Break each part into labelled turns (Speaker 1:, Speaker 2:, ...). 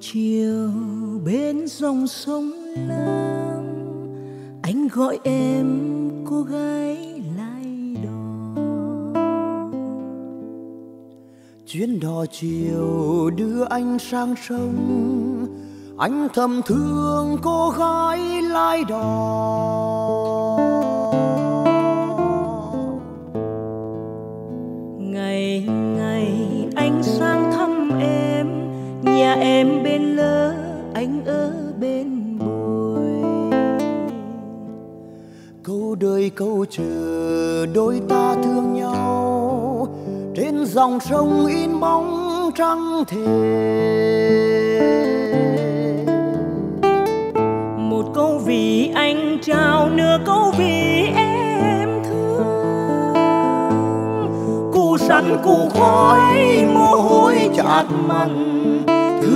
Speaker 1: chiều bên dòng sông lam, anh gọi em cô gái lai đò.
Speaker 2: Chuyến đò chiều đưa anh sang sông, anh thầm thương cô gái lai đò.
Speaker 1: Ngày ngày anh sang nhà em bên lỡ, anh ở bên bồi
Speaker 2: câu đời, câu chờ đôi ta thương nhau. Trên dòng sông in bóng trăng thề.
Speaker 1: Một câu vì anh, trao nửa câu vì em thương.
Speaker 2: Cù sắn cù khói mồ hôi chát mặn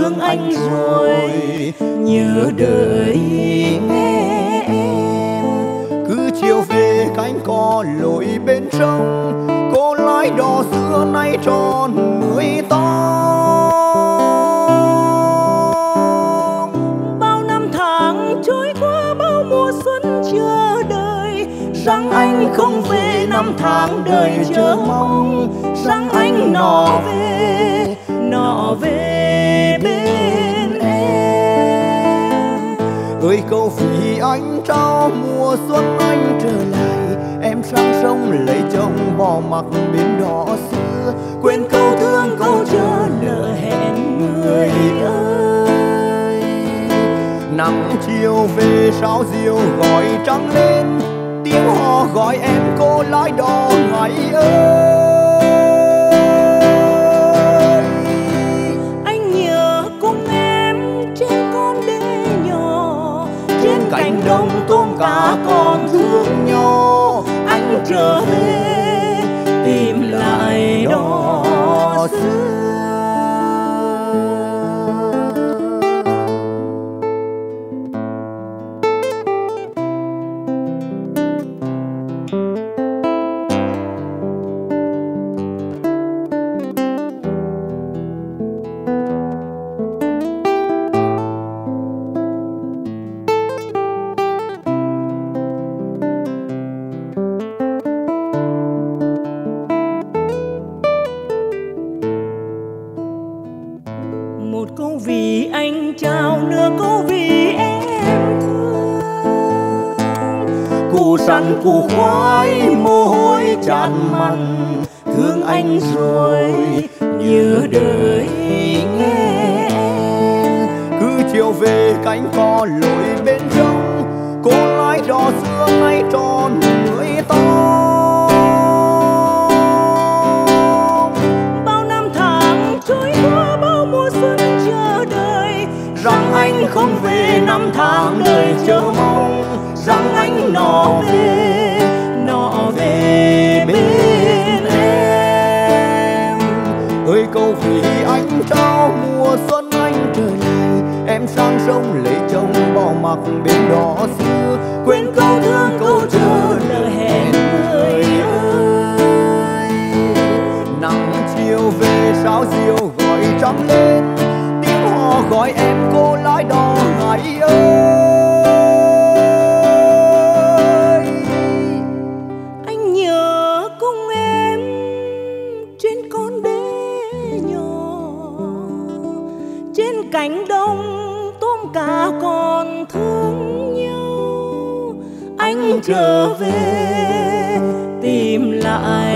Speaker 2: thương anh rồi, nhớ đời nghe em. Cứ chiều về cánh cò lội bên sông cô lái đò xưa nay tròn mười tóc
Speaker 1: bao năm tháng trôi qua, bao mùa xuân chờ đợi rằng anh không về, năm tháng đời chờ mong. Rằng anh nọ về
Speaker 2: anh trao mùa xuân anh trở lại. Em sang sông lấy chồng bỏ mặc bến đỏ xưa.
Speaker 1: Quên câu thương, câu chờ nợ hẹn người ơi.
Speaker 2: Nắng chiều về sao diều gọi trắng lên. Tiếng hò gọi em, cô lái đò ngày ơi.
Speaker 1: Đồng tôm cá còn thương nhau. Anh trở về câu vì anh trao nửa câu vì em thương.
Speaker 2: Cù sắn cù khoái mồ hôi tràn mặn thương anh rồi, nhớ đời nghe cứ chiều về, cánh cò lội bên sông cô lái đò xưa nay tròn mười anh không về năm tháng đời chờ mong, rằng anh nọ về
Speaker 1: nọ về bên
Speaker 2: em. Ơi, câu vì anh trao mùa xuân anh trở lại, em sang sông lấy chồng bỏ mặc bên đó xưa. Quên câu thương, câu chờ gọi em cô lái đò ngày ơi.
Speaker 1: Anh nhớ cùng em trên con đê nhỏ. Trên cánh đồng tôm cá còn thương nhau. Anh trở về tìm lại